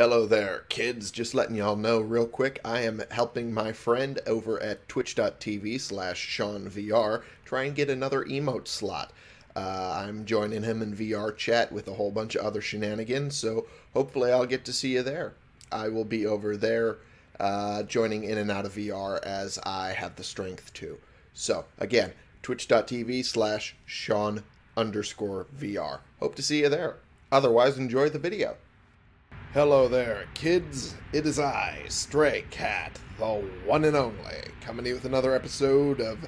Hello there, kids. Just letting y'all know real quick, I am helping my friend over at twitch.tv slash SeanVR try and get another emote slot. Uh, I'm joining him in VR chat with a whole bunch of other shenanigans, so hopefully I'll get to see you there. I will be over there uh, joining in and out of VR as I have the strength to. So, again, twitch.tv slash Sean underscore VR. Hope to see you there. Otherwise, enjoy the video. Hello there, kids. It is I, Stray Cat, the one and only, coming to you with another episode of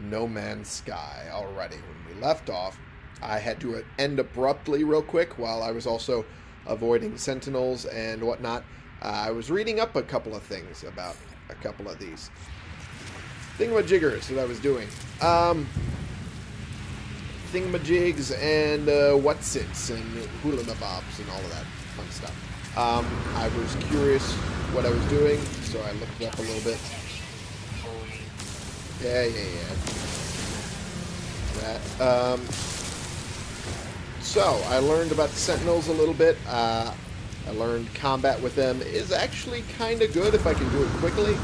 No Man's Sky. Already, when we left off, I had to end abruptly real quick while I was also avoiding sentinels and whatnot. Uh, I was reading up a couple of things about a couple of these thingamajiggers that I was doing. Um, thingamajigs and uh, whatsits and hula and all of that fun stuff. Um, I was curious what I was doing, so I looked up a little bit. Yeah, yeah, yeah. That. Um, so, I learned about the Sentinels a little bit. Uh, I learned combat with them is actually kind of good if I can do it quickly.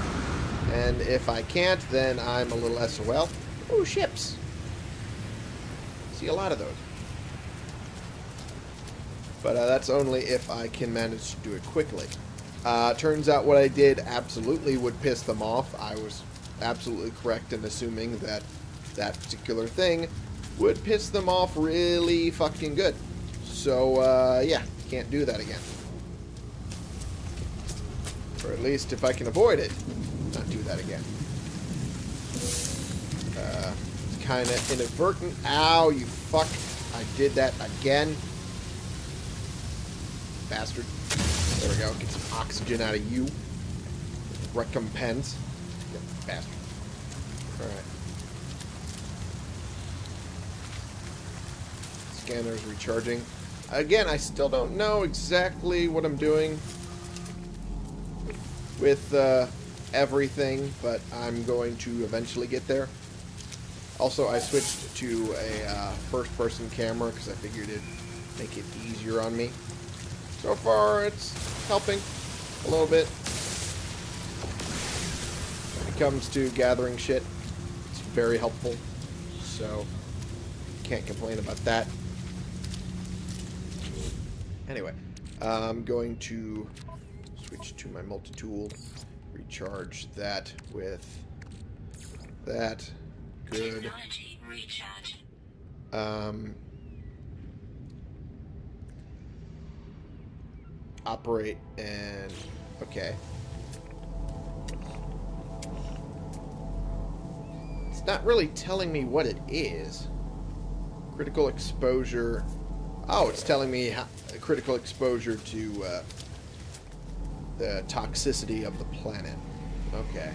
And if I can't, then I'm a little SOL. Oh, ships. See a lot of those but uh, that's only if I can manage to do it quickly. Uh, turns out what I did absolutely would piss them off. I was absolutely correct in assuming that that particular thing would piss them off really fucking good. So, uh, yeah, can't do that again. Or at least if I can avoid it, not do that again. Uh, it's kind of inadvertent. Ow, you fuck. I did that again. Bastard. There we go. Get some oxygen out of you. Recompense. Yeah, bastard. Alright. Scanner's recharging. Again, I still don't know exactly what I'm doing with uh, everything, but I'm going to eventually get there. Also, I switched to a uh, first-person camera because I figured it'd make it easier on me. So far, it's helping a little bit. When it comes to gathering shit, it's very helpful. So, can't complain about that. Anyway, I'm going to switch to my multi-tool, recharge that with that. Good. Um, operate and okay. It's not really telling me what it is. Critical exposure. Oh, it's telling me how, critical exposure to uh, the toxicity of the planet. Okay.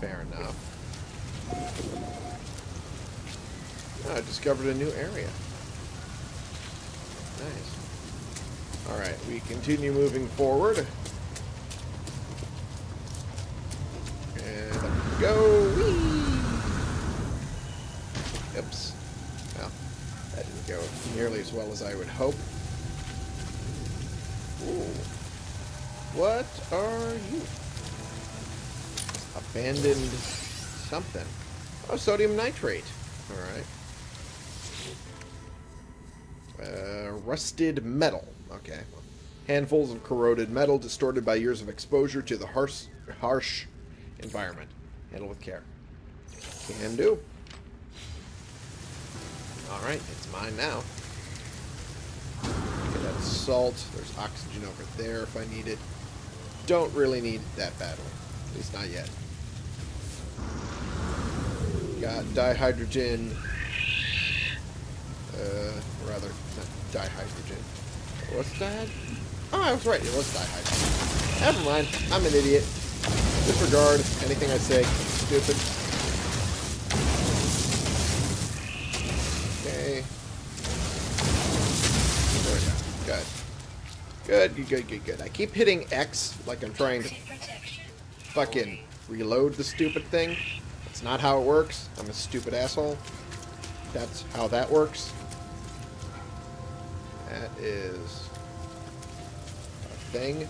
Fair enough. Oh, I discovered a new area. Nice. Alright, we continue moving forward. And we go. Whee! Oops. Well, that didn't go nearly as well as I would hope. Ooh. What are you? Abandoned something. Oh, sodium nitrate. Alright. Uh, rusted metal. Okay. Handfuls of corroded metal distorted by years of exposure to the harsh, harsh environment. Handle with care. Can do. Alright, it's mine now. Okay, that's salt. There's oxygen over there if I need it. Don't really need that badly. At least not yet. Got dihydrogen. Uh, rather, not dihydrogen. What's that? Oh, I was right. It was dihydrogen. Never mind. I'm an idiot. Disregard anything I say. Stupid. Okay. There we go. Good. Good, good, good, good, good. I keep hitting X like I'm trying to fucking reload the stupid thing. That's not how it works. I'm a stupid asshole. That's how that works. That is a thing.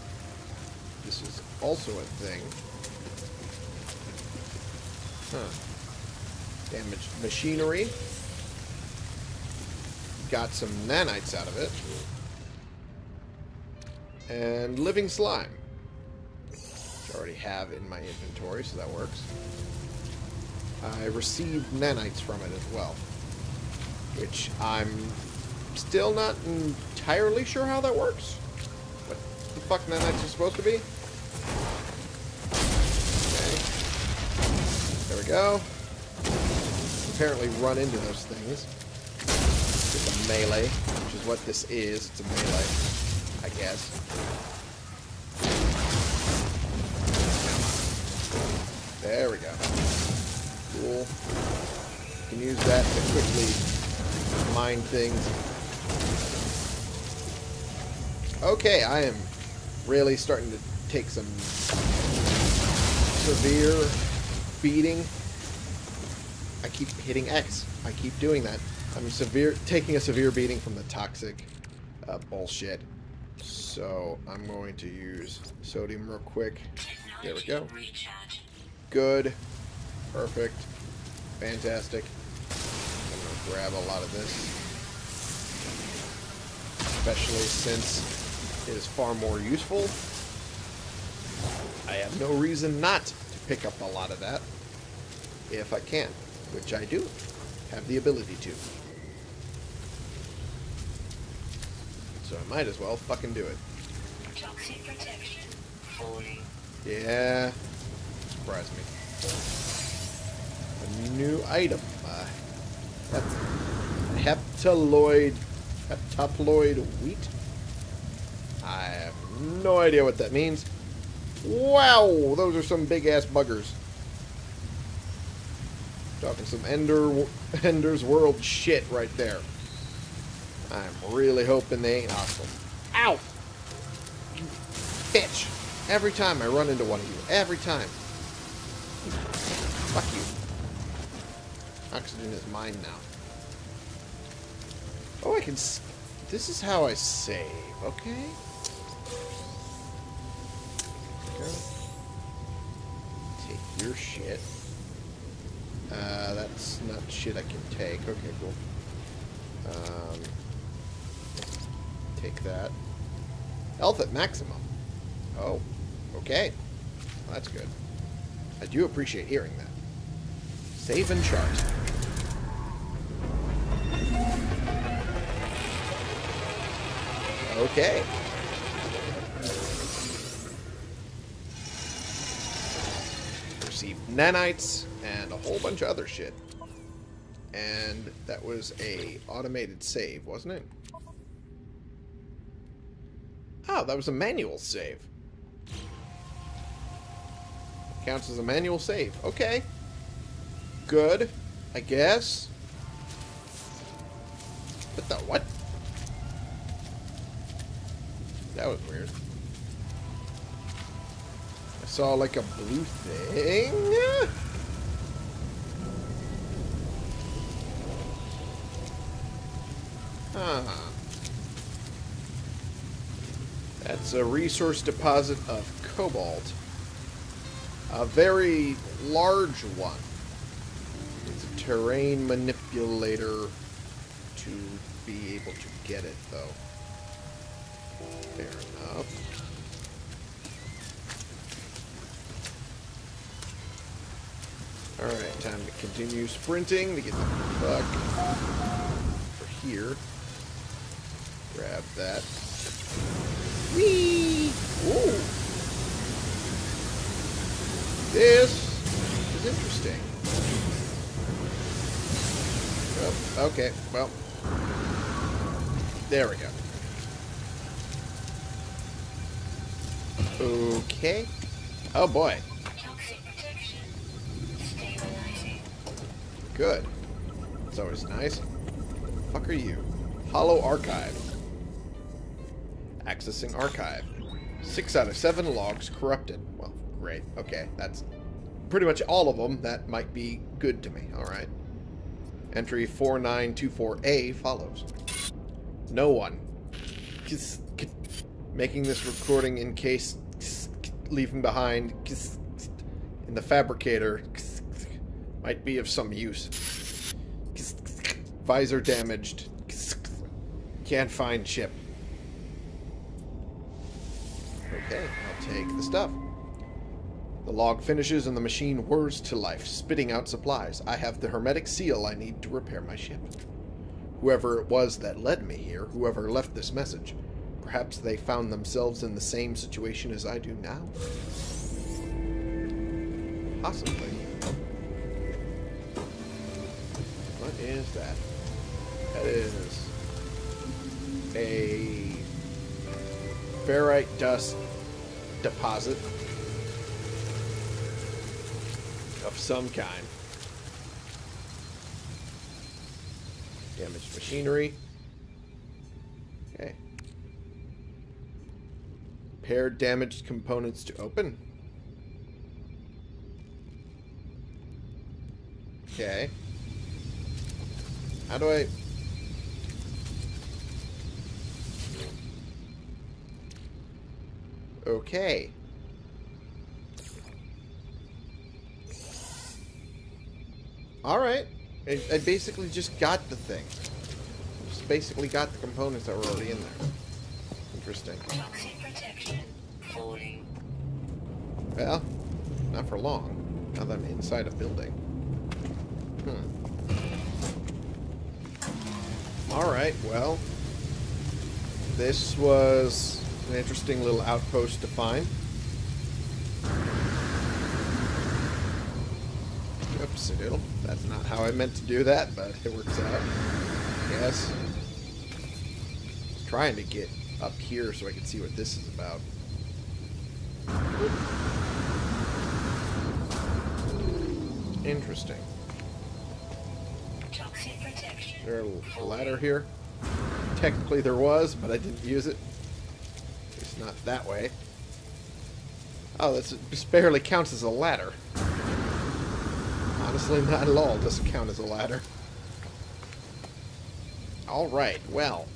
This is also a thing. Huh. Damaged machinery. Got some nanites out of it. And living slime. Which I already have in my inventory, so that works. I received nanites from it as well. Which I'm still not entirely sure how that works. What the fuck nanites are supposed to be. Okay. There we go. Apparently run into those things. It's a melee, which is what this is. It's a melee, I guess. There we go. Cool. You can use that to quickly mine things. Okay, I am really starting to take some severe beating. I keep hitting X. I keep doing that. I'm severe, taking a severe beating from the toxic uh, bullshit. So I'm going to use sodium real quick. There we go. Good. Perfect. Fantastic. I'm going to grab a lot of this. Especially since is far more useful. I have no reason not to pick up a lot of that if I can, which I do have the ability to. So I might as well fucking do it. Toxic protection 40. Yeah. Surprise me. A new item. Uh, hep heptaloid. Heptaploid wheat? I have no idea what that means. Wow, those are some big ass buggers. Talking some Ender Ender's World shit right there. I'm really hoping they ain't hostile. Ow! You bitch! Every time I run into one of you. Every time. Fuck you. Oxygen is mine now. Oh, I can... This is how I save? Okay. Your shit. Uh, that's not shit I can take. Okay, cool. Um, take that. Health at maximum. Oh, okay. Well, that's good. I do appreciate hearing that. Save and chart. Okay. Nanites and a whole bunch of other shit. And that was a automated save, wasn't it? Oh, that was a manual save. Counts as a manual save. Okay. Good, I guess. What the what? That was weird. Saw like a blue thing. Huh. That's a resource deposit of cobalt. A very large one. It's a terrain manipulator to be able to get it, though. Fair enough. Alright, time to continue sprinting to get the fuck for here. Grab that. Whee! Ooh! This is interesting. Oh, okay, well. There we go. Okay. Oh boy. Good. That's always nice. Fuck are you? Hollow Archive. Accessing archive. Six out of seven logs corrupted. Well, great. Okay, that's pretty much all of them. That might be good to me. All right. Entry 4924A follows. No one. Making this recording in case leaving behind in the fabricator might be of some use. Visor damaged. Can't find ship. Okay, I'll take the stuff. The log finishes and the machine whirs to life, spitting out supplies. I have the hermetic seal I need to repair my ship. Whoever it was that led me here, whoever left this message, perhaps they found themselves in the same situation as I do now? Possibly. Is that? That is a ferrite dust deposit of some kind. Damaged machinery. Okay. Paired damaged components to open. Okay. How do I... Okay. Alright. I, I basically just got the thing. Just basically got the components that were already in there. Interesting. Toxic protection. Falling. Well, not for long. Now that I'm inside a building. Hmm. Alright, well. This was an interesting little outpost to find. Oops, doodle. That's not how I meant to do that, but it works out. Yes. Trying to get up here so I can see what this is about. Interesting. There a ladder here? Technically there was, but I didn't use it. Least not that way. Oh, this barely counts as a ladder. Honestly, not at all. Doesn't count as a ladder. Alright, well.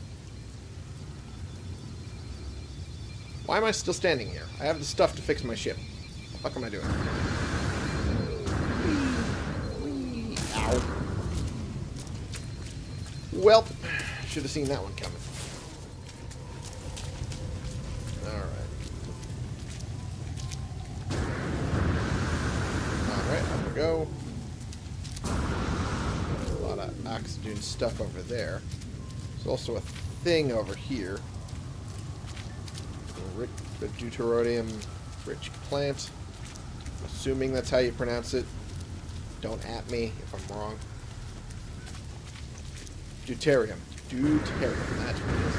Why am I still standing here? I have the stuff to fix my ship. What the fuck am I doing? Ow. Well, should have seen that one coming. Alright. Alright, up we go. A lot of oxygen stuff over there. There's also a thing over here. A deuteronium rich plant. Assuming that's how you pronounce it. Don't at me if I'm wrong. Deuterium. Deuterium, that's what it is.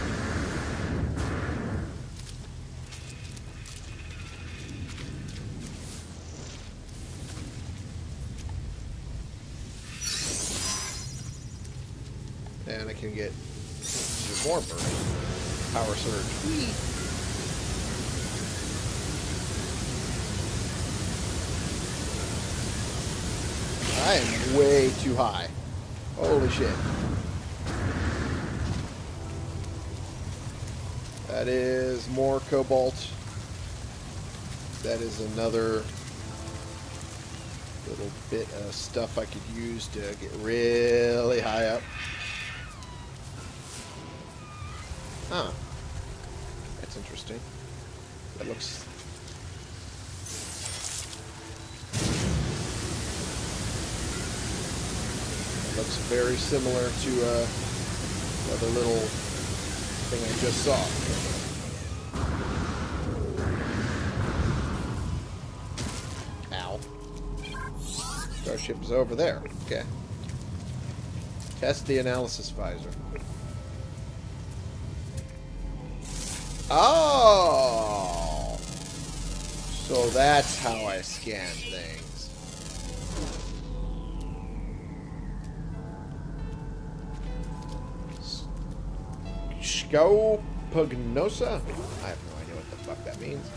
And I can get more burst. Power surge. I am way too high. Holy shit. That is more cobalt. That is another little bit of stuff I could use to get really high up. Huh. That's interesting. That looks... That looks very similar to uh, the little thing I just saw. Ow. Starship is over there. Okay. Test the analysis visor. Oh! So that's how I scan things. Scopagnosa? I have no idea what the fuck that means.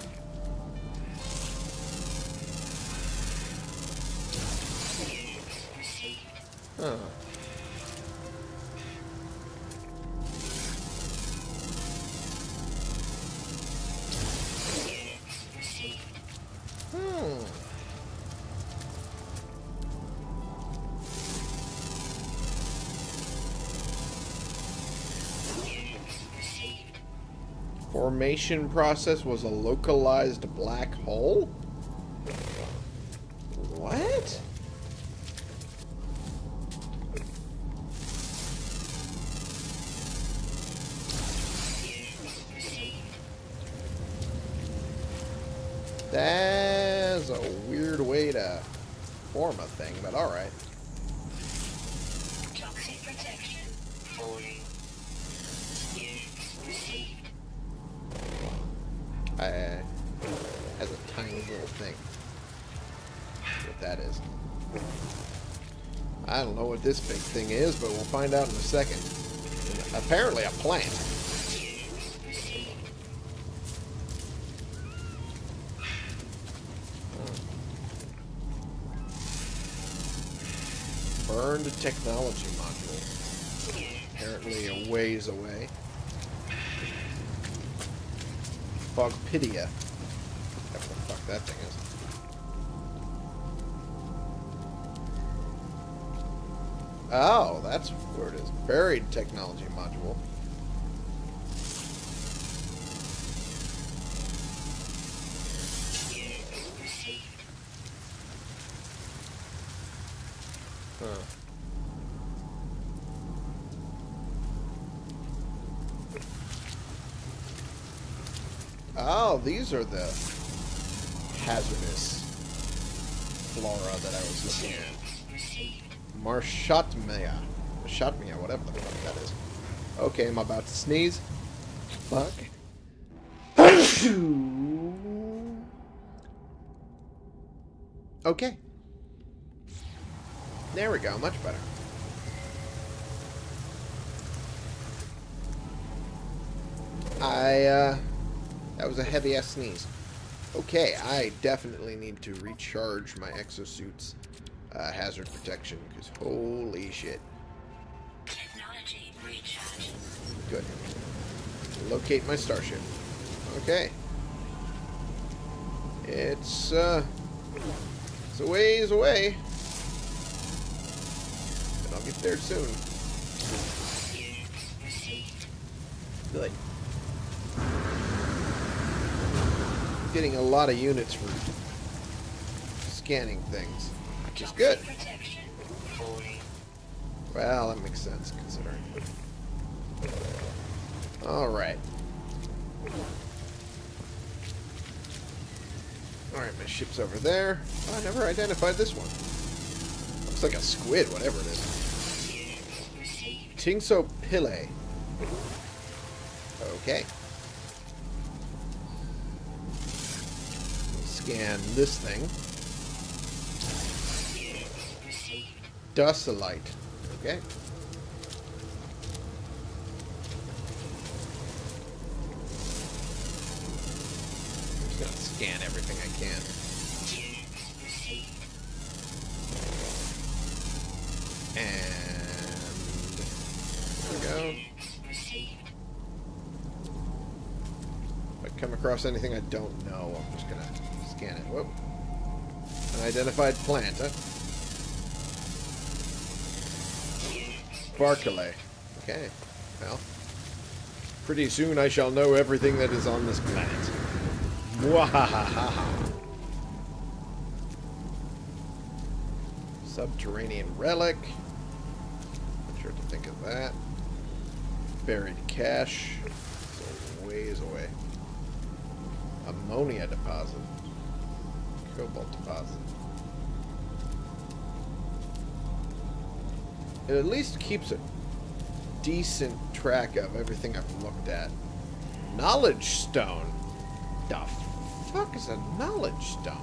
Huh. Formation process was a localized black hole? Find out in a second. Apparently a plant. Burned technology module. Apparently a ways away. Fogpidia. Oh, that's where it is. Buried technology module. Huh. Oh, these are the hazardous flora that I was looking at. Marshatmia. Marshatmia, whatever the fuck that is. Okay, I'm about to sneeze. Fuck. okay. There we go, much better. I, uh, that was a heavy ass sneeze. Okay, I definitely need to recharge my exosuit's uh, hazard protection because holy shit. Technology recharge. Good. Locate my starship. Okay. It's, uh, it's a ways away. But I'll get there soon. Good. Getting a lot of units for scanning things, which is good. Well, that makes sense considering. Alright. Alright, my ship's over there. Oh, I never identified this one. Looks like a squid, whatever it is. Tingso Pile. Okay. Scan this thing. Dusselite. Okay. I'm gonna scan everything I can. And there we go. If I come across anything I don't know, I'm just gonna scan it. Whoop. Unidentified plant, huh? Barclay. Okay. Well. Pretty soon I shall know everything that is on this planet. Mwahaha. Subterranean relic. Not sure what to think of that. Buried. It's a ways away. Ammonia deposit. Cobalt deposit. It at least keeps a decent track of everything I've looked at. Knowledge stone. The fuck is a knowledge stone?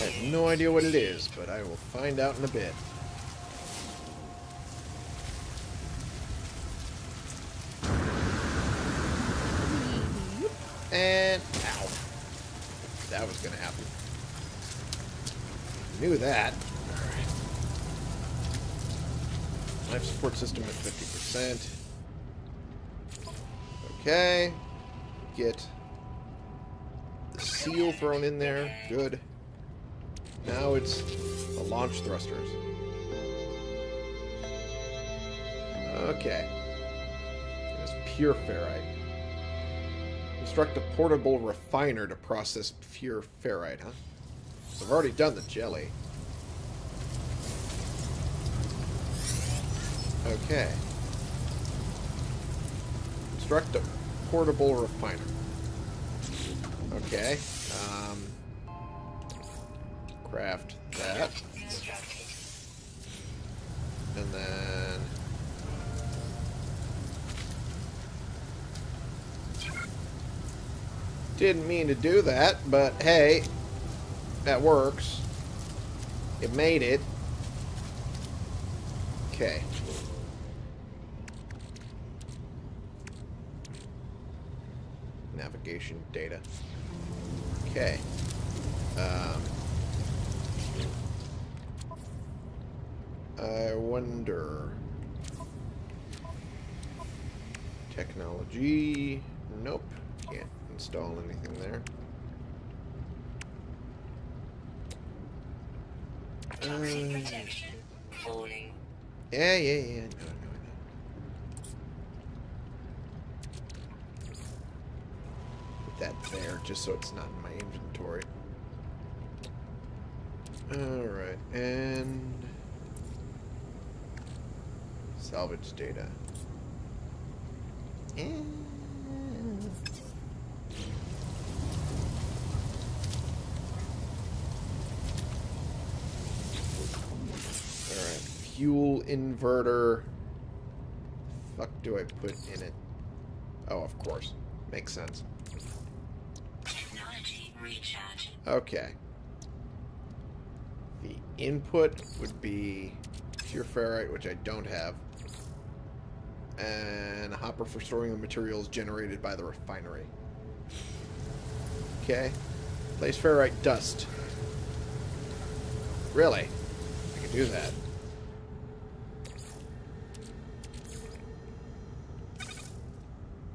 I have no idea what it is, but I will find out in a bit. And ow. That was gonna happen. Knew that. Alright. Life support system at 50%. Okay. Get the seal thrown in there. Good. Now it's the launch thrusters. Okay. It's pure ferrite. Construct a portable refiner to process pure ferrite, huh? I've already done the jelly. Okay. Construct a portable refiner. Okay. Um, craft that. And then... Didn't mean to do that, but hey, that works. It made it. Okay. Navigation data. Okay. Um, I wonder. Technology. Nope. Can't install anything there. Toxic Uh, protection. Falling. Yeah, yeah, yeah. No, no, no. Put that there, just so it's not in my inventory. Alright, and... Salvage data. And... Alright, fuel inverter. Fuck do I put in it? Oh, of course. Makes sense. Technology recharge. Okay. The input would be pure ferrite, which I don't have. And a hopper for storing the materials generated by the refinery. Okay. Place ferrite dust. Really? I can do that.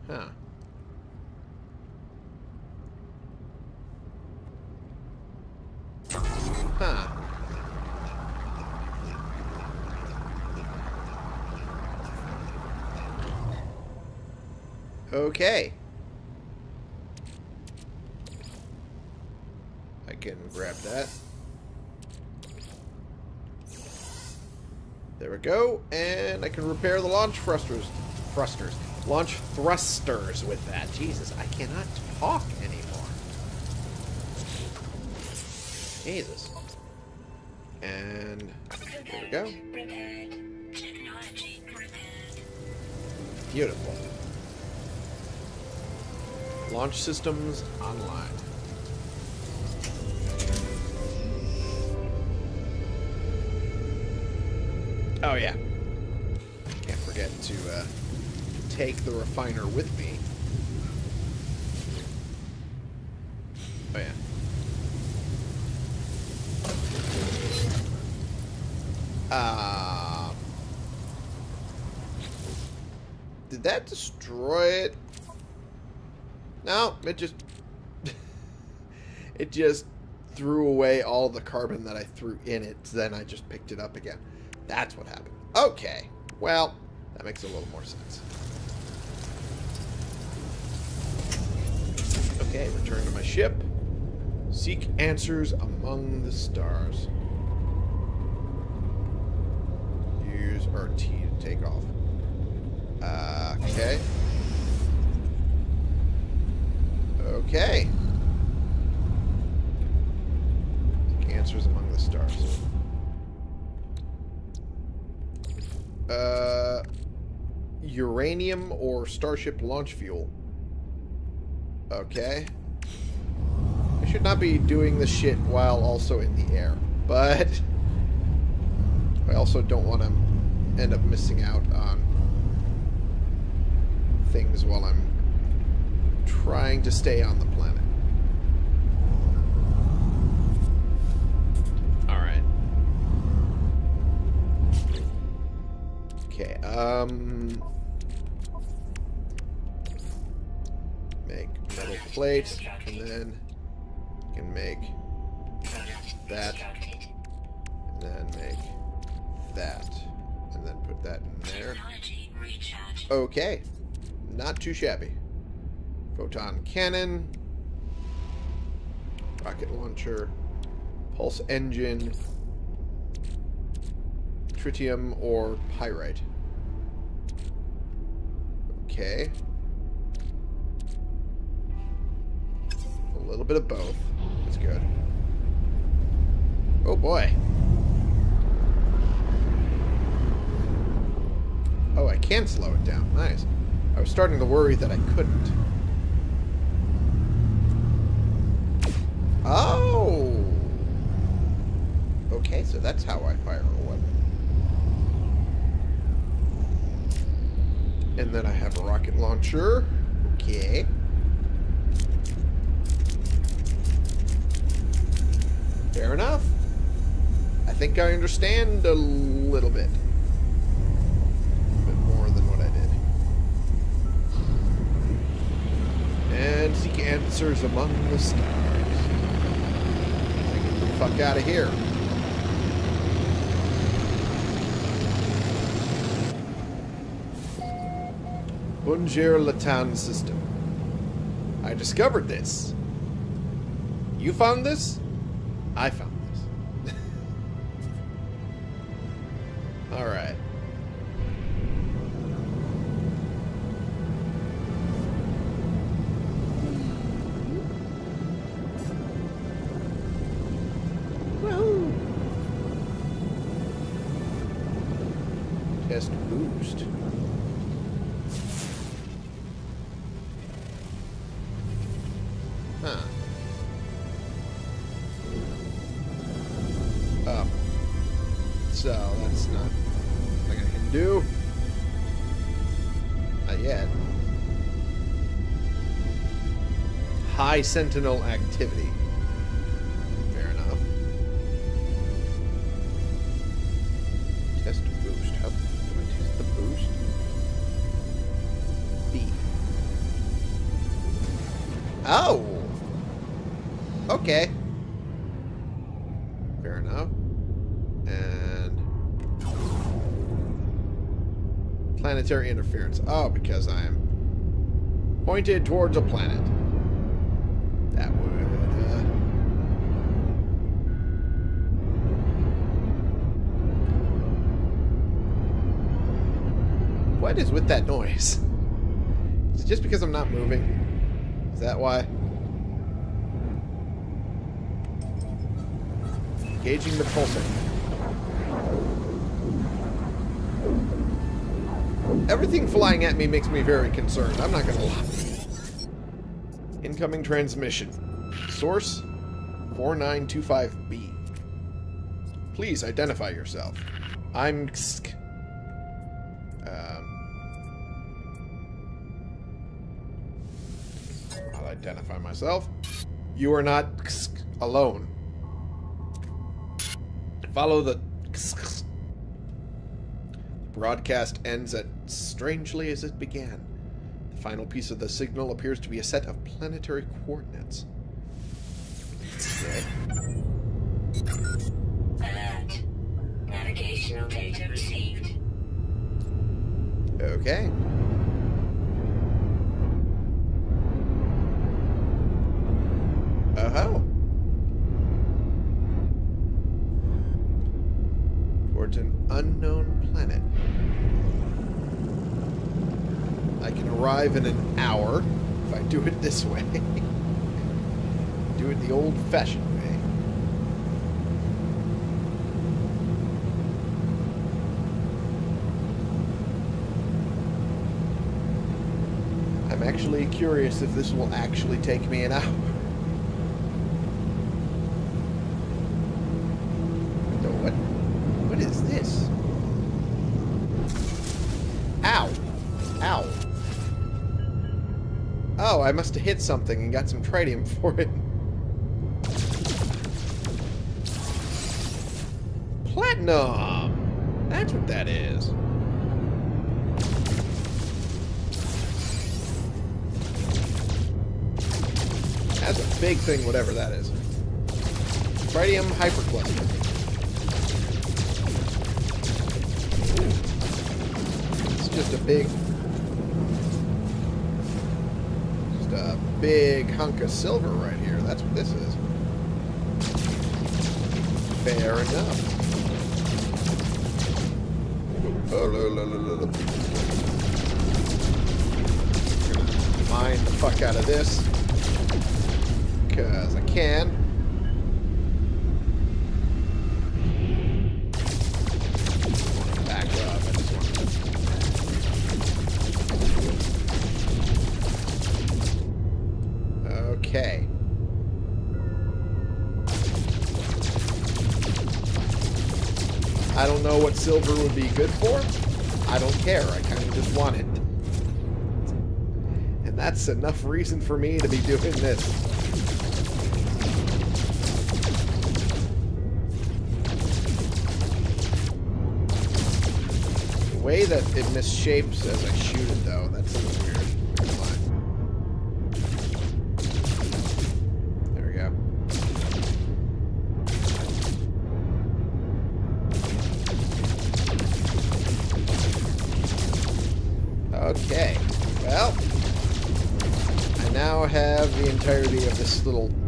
Huh. Huh. Okay. I can grab that. There we go. And I can repair the launch thrusters. Thrusters. Launch thrusters with that. Jesus, I cannot talk anymore. Jesus. And there we go. Prepared. Technology prepared. Beautiful. Launch systems online. Oh yeah. Can't forget to uh, take the refiner with me. Oh yeah. Uh, did that destroy it? No, it just it just threw away all the carbon that I threw in it. Then I just picked it up again. That's what happened. Okay, well that makes a little more sense. Okay, return to my ship. Seek answers among the stars. Use RT to take off. Uh, okay. Okay. Answers among the stars. Uh, uranium or starship launch fuel. Okay. I should not be doing this shit while also in the air, but I also don't want to end up missing out on things while I'm trying to stay on the planet. Alright. Okay, um... Make metal plate, and then you can make That. and then make that, and then put that in there. Okay. Not too shabby. Photon cannon. Rocket launcher. Pulse engine. Tritium or pyrite. Okay. A little bit of both. That's good. Oh boy. Oh, I can slow it down. Nice. I was starting to worry that I couldn't. Oh! Okay, so that's how I fire a weapon. And then I have a rocket launcher. Okay. Fair enough. I think I understand a little bit. A bit more than what I did. And seek answers among the stars. Fuck out of here. Bunjir Latan system. I discovered this. You found this? I found Oh. So, that's not something I can do. Not yet. High sentinel activity. Fair enough. Test boost. How do I test the boost? B. Oh! Okay. Planetary interference. Oh, because I'm pointed towards a planet. That would... Uh... What is with that noise? Is it just because I'm not moving? Is that why? Gauging the pulsar. Everything flying at me makes me very concerned. I'm not gonna lie. Incoming transmission. Source 4925B. Please identify yourself. I'm. Um, I'll identify myself. You are not alone. Follow the broadcast ends as strangely as it began. The final piece of the signal appears to be a set of planetary coordinates. Okay. Alert. Navigational data received. Okay. Oh. Towards an unknown planet. I in an hour if I do it this way. do it the old-fashioned way. I'm actually curious if this will actually take me an hour. Must have hit something and got some tritium for it. Platinum! That's what that is. That's a big thing, whatever that is. Tritium hypercluster. It's just a big, a big hunk of silver right here. That's what this is. Fair enough. Oh. Mine the fuck out of this. Because I can. Silver would be good for. I don't care. I kind of just want it. And that's enough reason for me to be doing this. The way that it misshapes as I shoot it, though, that's this little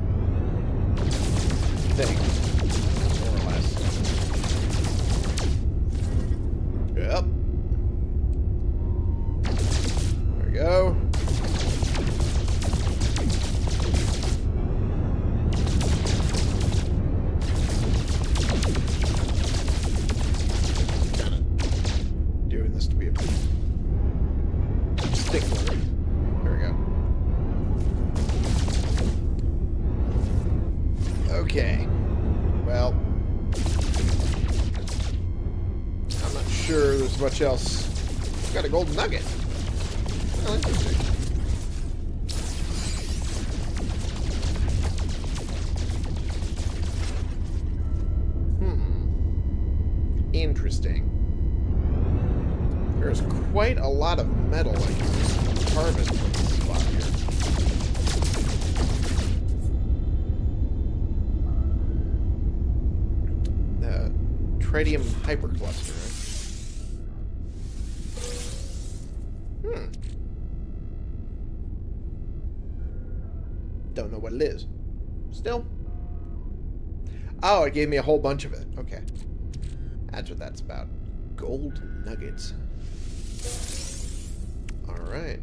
tritium hypercluster. Hmm. Don't know what it is. Still. Oh, it gave me a whole bunch of it. Okay. That's what that's about. Gold nuggets. Alright.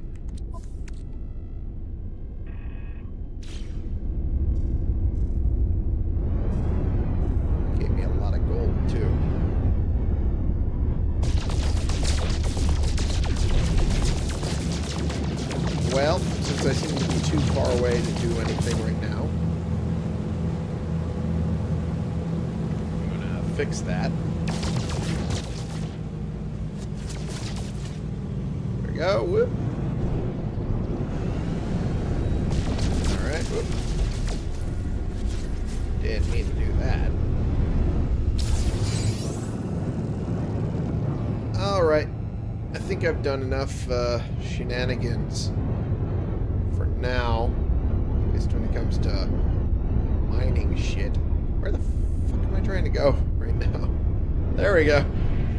Enough uh, shenanigans for now. At least when it comes to mining shit. Where the fuck am I trying to go right now? There we go.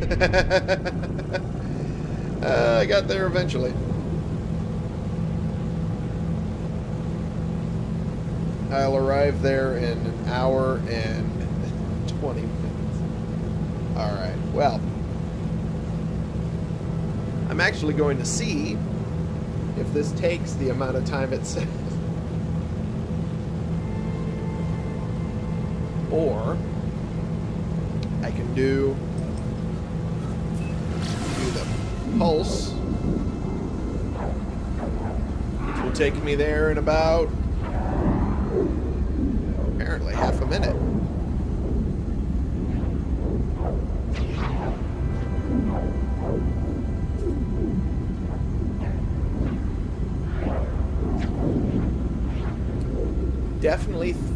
uh, I got there eventually. I'll arrive there in an hour and 20 minutes. Alright, well. I'm actually going to see if this takes the amount of time it says. Or I can do do the pulse, which will take me there in about apparently half a minute.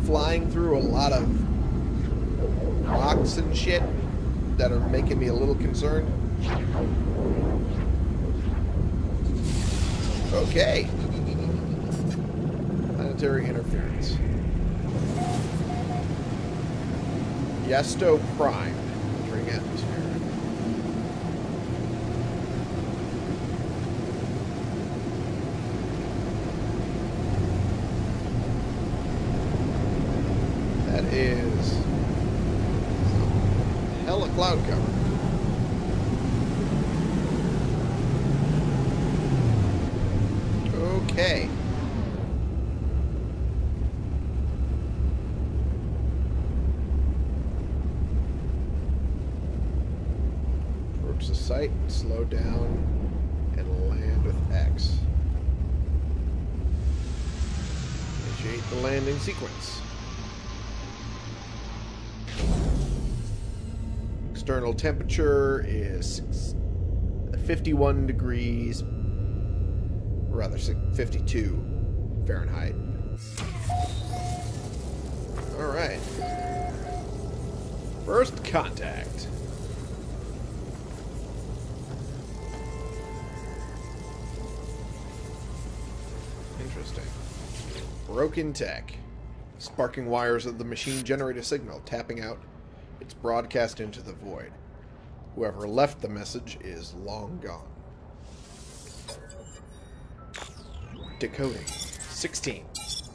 Flying through a lot of rocks and shit that are making me a little concerned. Okay. Planetary interference. Yesto Prime. Is hella cloud cover. Okay. Approach the site, slow down, and land with X. Initiate the landing sequence. External temperature is 51 degrees, rather 52 Fahrenheit. All right. First contact. Interesting. Broken tech. Sparking wires of the machine generate a signal, tapping out. It's broadcast into the void. Whoever left the message is long gone. Decoding. 16.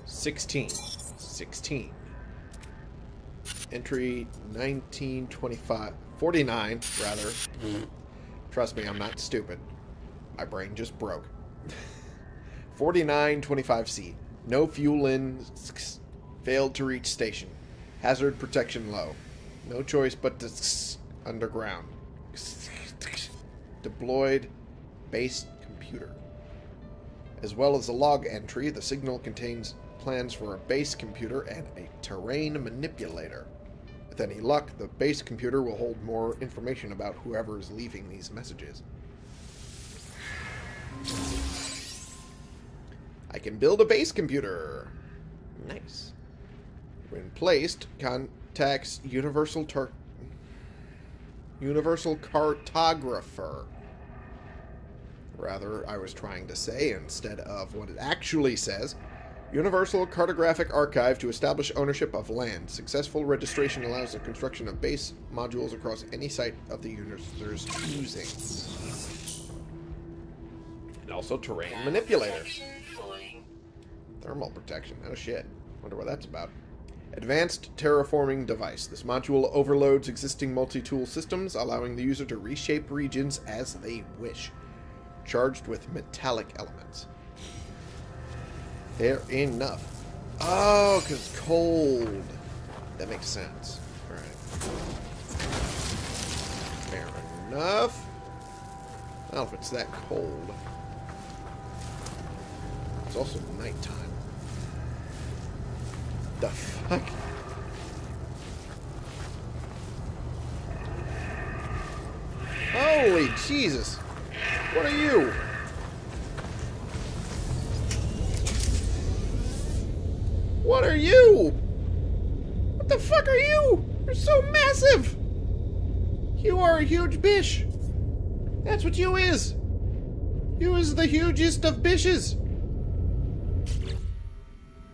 16. 16. Entry 1925. 49, rather. Trust me, I'm not stupid. My brain just broke. 4925C. No fuel in. Failed to reach station. Hazard protection low. No choice but to underground. Deployed base computer. As well as a log entry, the signal contains plans for a base computer and a terrain manipulator. With any luck, the base computer will hold more information about whoever is leaving these messages. I can build a base computer. Nice. When placed, contacts Universal Tar- Universal Cartographer. Rather, I was trying to say, instead of what it actually says, Universal Cartographic Archive to establish ownership of land. Successful registration allows the construction of base modules across any site of the user's choosing. And also terrain manipulator. Thermal protection. Oh shit. Wonder what that's about. Advanced terraforming device. This module overloads existing multi-tool systems, allowing the user to reshape regions as they wish. Charged with metallic elements. Fair enough. Oh, because cold. That makes sense. Alright. Fair enough. Well, if it's that cold. It's also nighttime. The fuck? Holy Jesus! What are you? What are you? What the fuck are you? You're so massive! You are a huge bish. That's what you is. You is the hugest of bishes.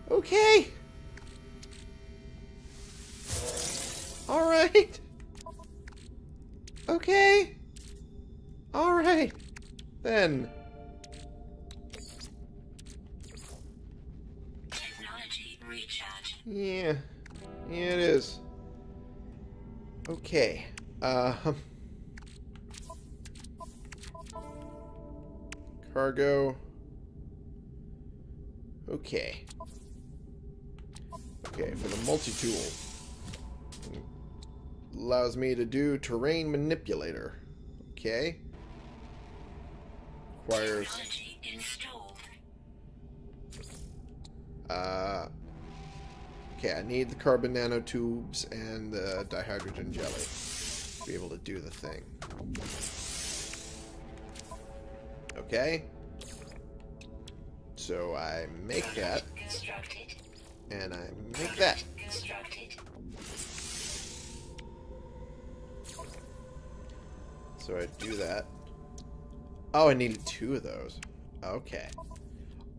Okay. Okay. All right. Then. Technology recharge. Yeah. Yeah, it is. Okay. Uh, Cargo. Okay. Okay, for the multi-tool. Allows me to do terrain manipulator. Okay. Requires Uh, okay, I need the carbon nanotubes and the dihydrogen jelly to be able to do the thing. Okay. So I make that, and I make that. So I do that. Oh, I needed two of those. Okay.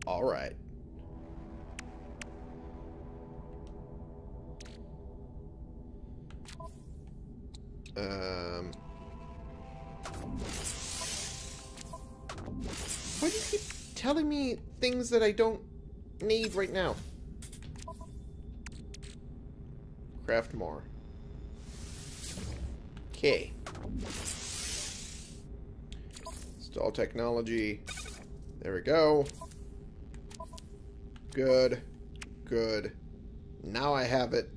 Alright. Um. Why do you keep telling me things that I don't need right now? Craft more. Okay. Install technology. There we go. Good. Good. Now I have it.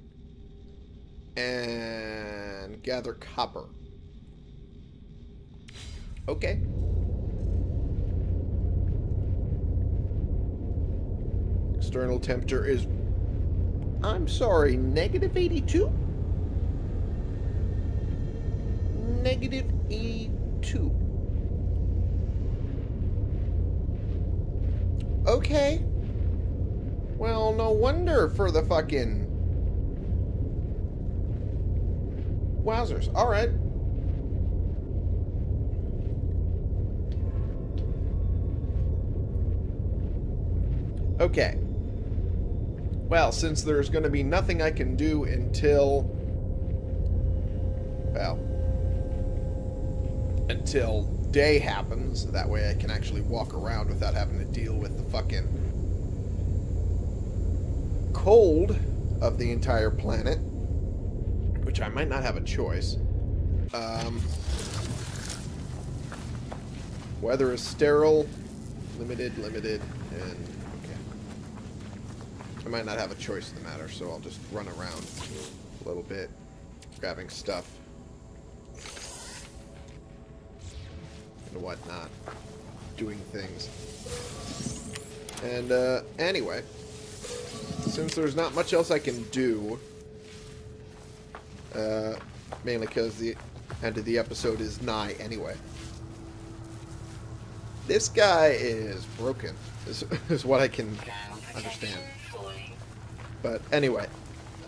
And gather copper. Okay. External temperature is... I'm sorry, negative 82? Negative 82. Okay. Well, no wonder for the fucking... Wowzers. Alright. Okay. Well, since there's going to be nothing I can do until... Well... Until day happens, that way I can actually walk around without having to deal with the fucking... cold of the entire planet. Which I might not have a choice. Um... Weather is sterile, limited, limited, and okay. I might not have a choice in the matter, so I'll just run around a little bit, grabbing stuff whatnot, doing things. And uh, anyway, since there's not much else I can do, uh, mainly because the end of the episode is nigh anyway. This guy is broken, is, is what I can understand. But anyway,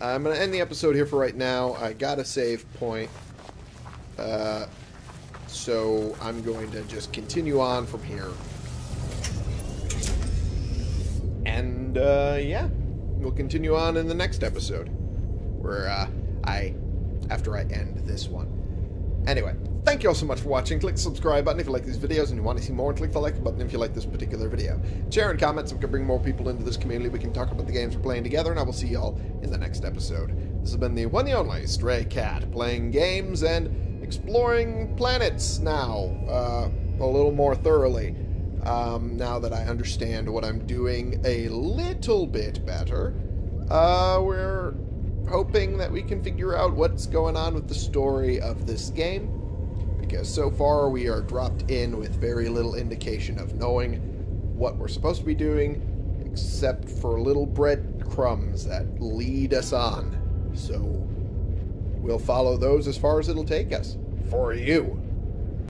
I'm going to end the episode here for right now. I got a save point. Uh, so I'm going to just continue on from here. And uh, yeah, we'll continue on in the next episode. Where uh, I, after I end this one. Anyway, thank you all so much for watching. Click the subscribe button if you like these videos and you want to see more, and click the like button if you like this particular video. Share and comment so we can bring more people into this community. We can talk about the games we're playing together, and I will see y'all in the next episode. This has been the one and only Stray Cat, playing games and exploring planets now, uh, a little more thoroughly. Um, now that I understand what I'm doing a little bit better, uh, we're hoping that we can figure out what's going on with the story of this game. Because so far we are dropped in with very little indication of knowing what we're supposed to be doing, except for little breadcrumbs that lead us on. So we'll follow those as far as it'll take us. For you.